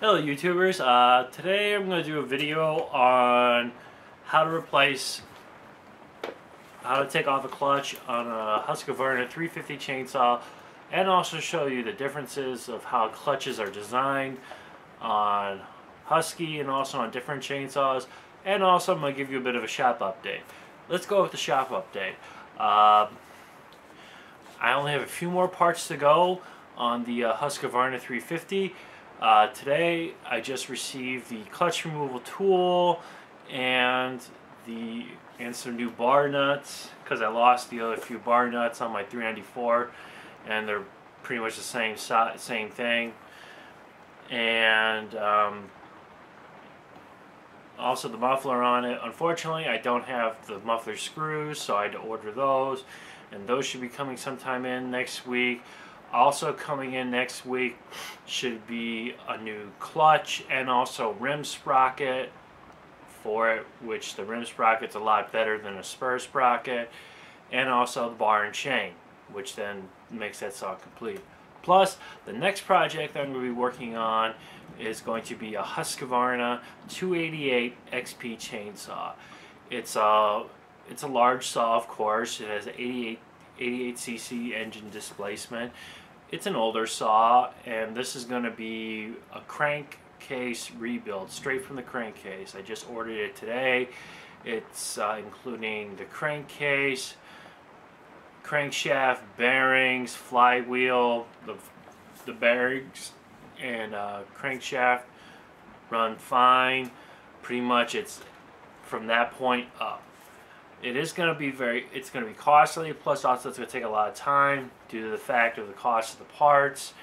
Hello YouTubers, uh, today I'm going to do a video on how to replace, how to take off a clutch on a Husqvarna 350 chainsaw and also show you the differences of how clutches are designed on Husky and also on different chainsaws and also I'm going to give you a bit of a shop update. Let's go with the shop update. Uh, I only have a few more parts to go on the uh, Husqvarna 350 uh, today I just received the clutch removal tool and the and some new bar nuts because I lost the other few bar nuts on my 394 and they're pretty much the same same thing. And um, also the muffler on it. Unfortunately I don't have the muffler screws so I had to order those and those should be coming sometime in next week also coming in next week should be a new clutch and also rim sprocket for it, which the rim sprocket's a lot better than a spur sprocket, and also the bar and chain, which then makes that saw complete. Plus, the next project I'm going to be working on is going to be a Husqvarna 288 XP chainsaw. It's a it's a large saw, of course. It has 88 88cc engine displacement it's an older saw and this is going to be a crankcase rebuild straight from the crankcase. I just ordered it today. It's uh, including the crankcase, crankshaft, bearings, flywheel, the, the bearings and uh, crankshaft run fine. Pretty much it's from that point up. It is going to be very, it's going to be costly, plus also it's going to take a lot of time due to the fact of the cost of the parts.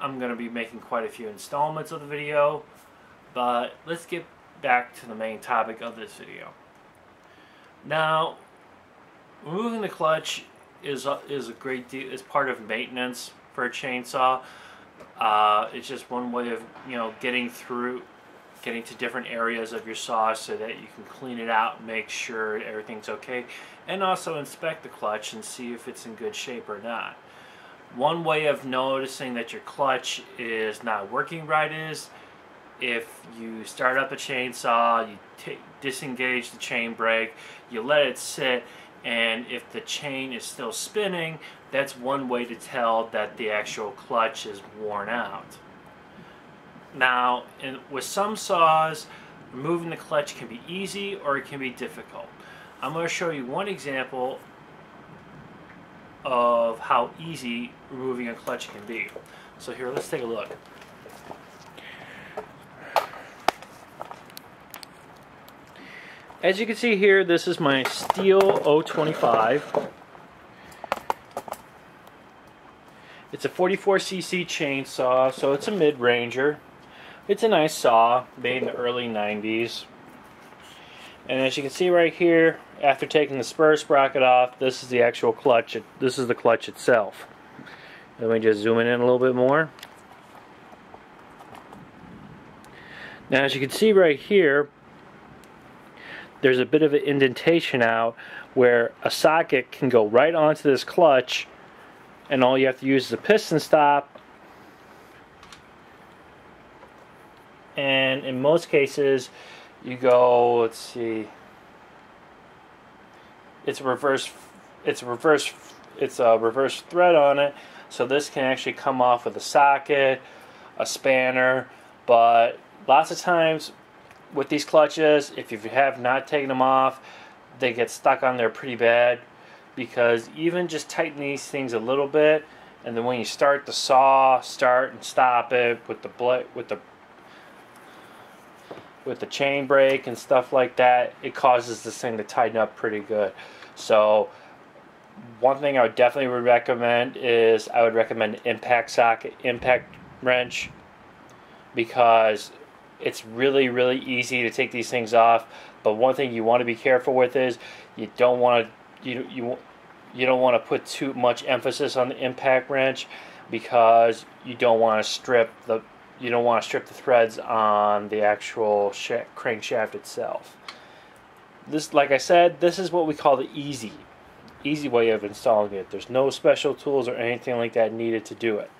I'm going to be making quite a few installments of the video, but let's get back to the main topic of this video. Now, removing the clutch is a, is a great deal, is part of maintenance for a chainsaw. Uh, it's just one way of, you know, getting through getting to different areas of your saw so that you can clean it out make sure everything's okay and also inspect the clutch and see if it's in good shape or not. One way of noticing that your clutch is not working right is if you start up a chainsaw, you disengage the chain brake, you let it sit, and if the chain is still spinning, that's one way to tell that the actual clutch is worn out. Now, in, with some saws, removing the clutch can be easy or it can be difficult. I'm going to show you one example of how easy removing a clutch can be. So here, let's take a look. As you can see here, this is my Stihl 025. It's a 44cc chainsaw, so it's a mid-ranger. It's a nice saw, made in the early 90s. And as you can see right here, after taking the spur sprocket off, this is the actual clutch. This is the clutch itself. Let me just zoom in a little bit more. Now as you can see right here, there's a bit of an indentation out where a socket can go right onto this clutch and all you have to use is a piston stop and in most cases you go let's see. It's a reverse it's a reverse it's a reverse thread on it. So this can actually come off with a socket a spanner. But lots of times with these clutches if you have not taken them off they get stuck on there pretty bad. Because even just tighten these things a little bit and then when you start the saw start and stop it with the with the with the chain brake and stuff like that, it causes this thing to tighten up pretty good. So one thing I would definitely would recommend is I would recommend impact socket, impact wrench, because it's really really easy to take these things off. But one thing you want to be careful with is you don't want to you you you don't want to put too much emphasis on the impact wrench because you don't want to strip the you don't want to strip the threads on the actual crankshaft itself. This, like I said, this is what we call the easy, easy way of installing it. There's no special tools or anything like that needed to do it.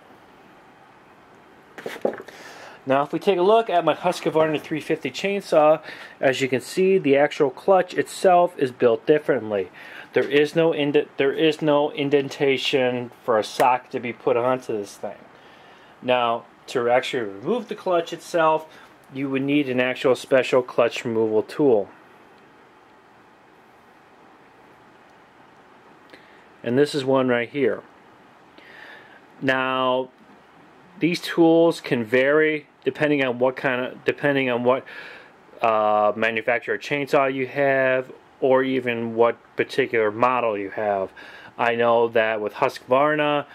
Now if we take a look at my Husqvarna 350 chainsaw, as you can see the actual clutch itself is built differently. There is no there is no indentation for a sock to be put onto this thing. Now to actually remove the clutch itself, you would need an actual special clutch removal tool. And this is one right here. Now, these tools can vary depending on what kind of, depending on what uh, manufacturer chainsaw you have, or even what particular model you have. I know that with Husqvarna,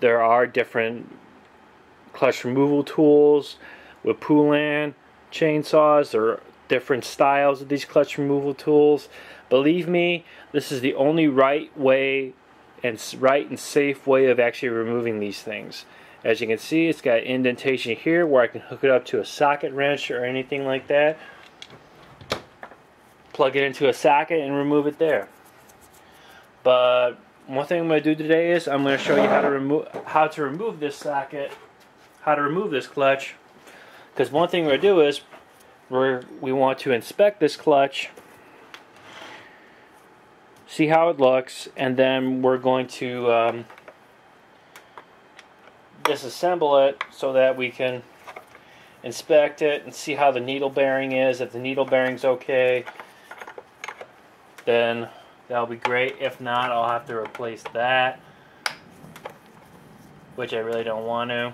there are different clutch removal tools. With Poulan chainsaws, there are different styles of these clutch removal tools. Believe me, this is the only right way and right and safe way of actually removing these things. As you can see, it's got indentation here where I can hook it up to a socket wrench or anything like that. Plug it into a socket and remove it there. But one thing I'm going to do today is I'm going to show you how to remove how to remove this socket, how to remove this clutch. Because one thing we're going to do is we we want to inspect this clutch see how it looks, and then we're going to um, disassemble it so that we can inspect it and see how the needle bearing is. If the needle bearing's okay, then that'll be great. If not, I'll have to replace that, which I really don't want to.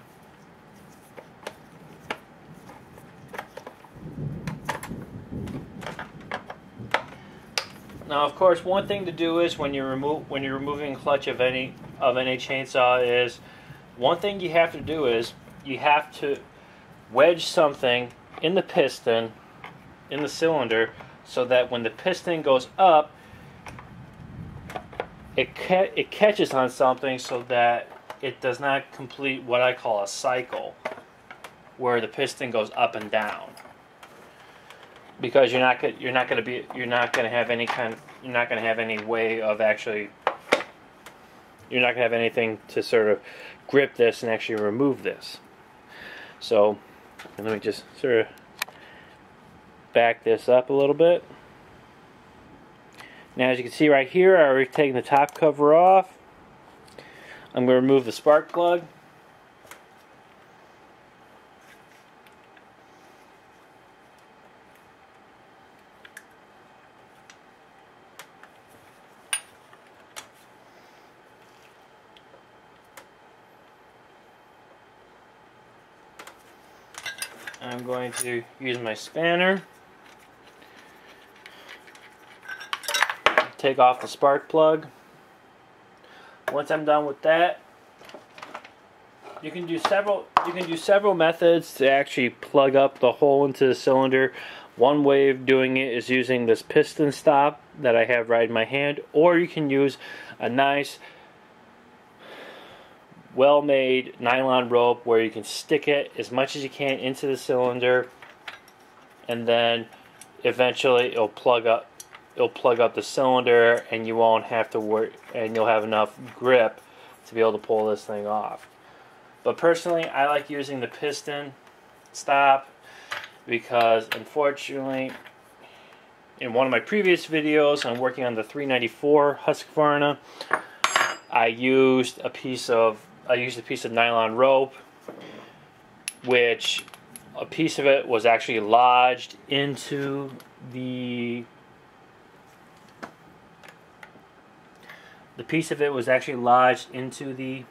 Now, of course, one thing to do is when you remove when you're removing clutch of any of any chainsaw is one thing you have to do is you have to wedge something in the piston in the cylinder so that when the piston goes up it ca- it catches on something so that it does not complete what I call a cycle where the piston goes up and down because you're not you're not going to be you're not going to have any kind of, you're not going to have any way of actually you're not going to have anything to sort of grip this and actually remove this. So let me just sort of back this up a little bit. Now as you can see right here I already taken the top cover off. I'm going to remove the spark plug. I'm going to use my spanner. Take off the spark plug. Once I'm done with that, you can do several you can do several methods to actually plug up the hole into the cylinder. One way of doing it is using this piston stop that I have right in my hand, or you can use a nice well made nylon rope where you can stick it as much as you can into the cylinder and then eventually it'll plug up it'll plug up the cylinder and you won't have to work and you'll have enough grip to be able to pull this thing off. But personally I like using the piston stop because unfortunately in one of my previous videos I'm working on the 394 Husqvarna I used a piece of I used a piece of nylon rope, which a piece of it was actually lodged into the the piece of it was actually lodged into the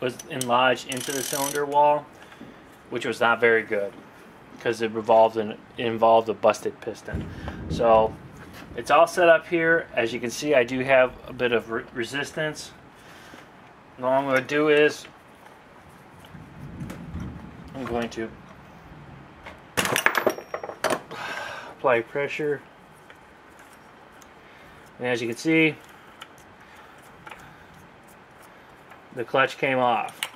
was enlarged into the cylinder wall, which was not very good because it revolved and involved a busted piston. So it's all set up here. As you can see, I do have a bit of re resistance. And all I'm going to do is I'm going to apply pressure. And as you can see, the clutch came off.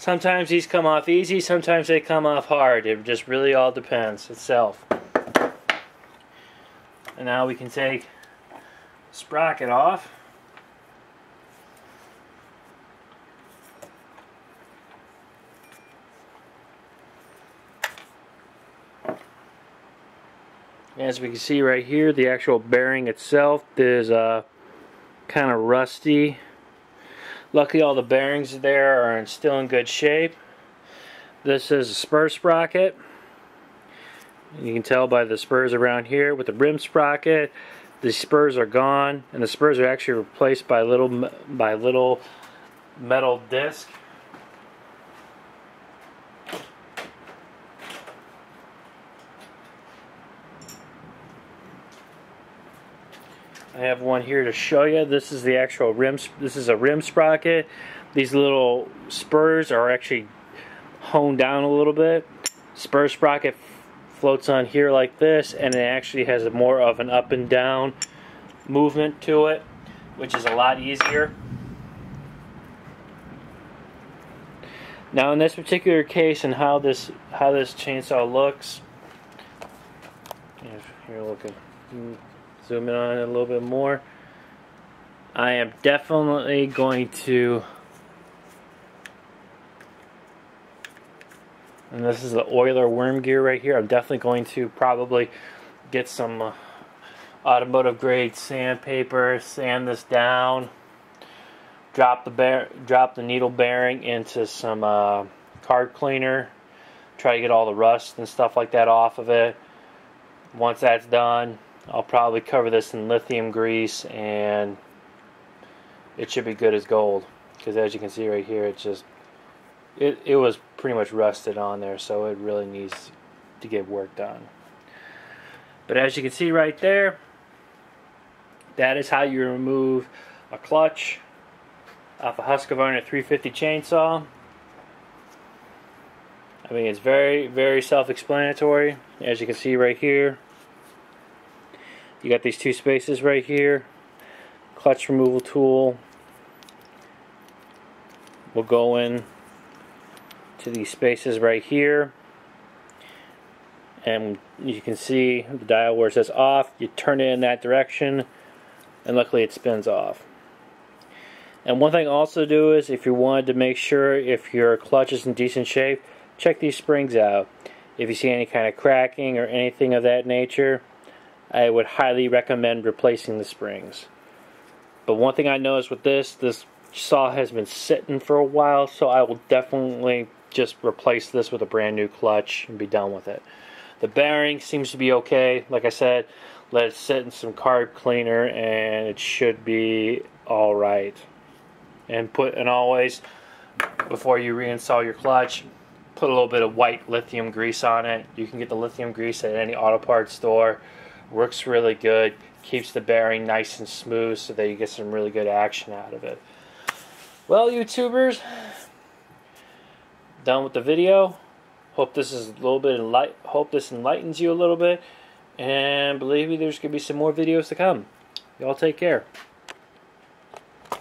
Sometimes these come off easy, sometimes they come off hard. It just really all depends itself. And now we can take sprocket off. As we can see right here, the actual bearing itself is uh, kind of rusty. Luckily all the bearings there are still in good shape. This is a spur sprocket. You can tell by the spurs around here with the rim sprocket. The spurs are gone, and the spurs are actually replaced by little by little metal disc. I have one here to show you. This is the actual rim. This is a rim sprocket. These little spurs are actually honed down a little bit. Spur sprocket floats on here like this, and it actually has a more of an up and down movement to it, which is a lot easier. Now, in this particular case, and how this how this chainsaw looks, if you're looking hmm. Zoom in on it a little bit more. I am definitely going to and this is the oiler worm gear right here I'm definitely going to probably get some uh, automotive grade sandpaper sand this down drop the bear drop the needle bearing into some uh, carb cleaner try to get all the rust and stuff like that off of it once that's done I'll probably cover this in lithium grease and it should be good as gold. Because as you can see right here it's just it, it was pretty much rusted on there so it really needs to get work done. But as you can see right there that is how you remove a clutch off a Husqvarna 350 chainsaw. I mean it's very very self-explanatory. As you can see right here you got these two spaces right here. Clutch removal tool. Will go in to these spaces right here. And you can see the dial where it says off. You turn it in that direction and luckily it spins off. And one thing also do is if you wanted to make sure if your clutch is in decent shape check these springs out. If you see any kind of cracking or anything of that nature I would highly recommend replacing the springs. But one thing I noticed with this, this saw has been sitting for a while, so I will definitely just replace this with a brand new clutch and be done with it. The bearing seems to be okay. Like I said, let it sit in some carb cleaner and it should be all right. And put and always before you reinstall your clutch, put a little bit of white lithium grease on it. You can get the lithium grease at any auto parts store works really good, keeps the bearing nice and smooth so that you get some really good action out of it. Well, YouTubers, done with the video. Hope this is a little bit enlight. Hope this enlightens you a little bit, and believe me, there's gonna be some more videos to come. Y'all take care.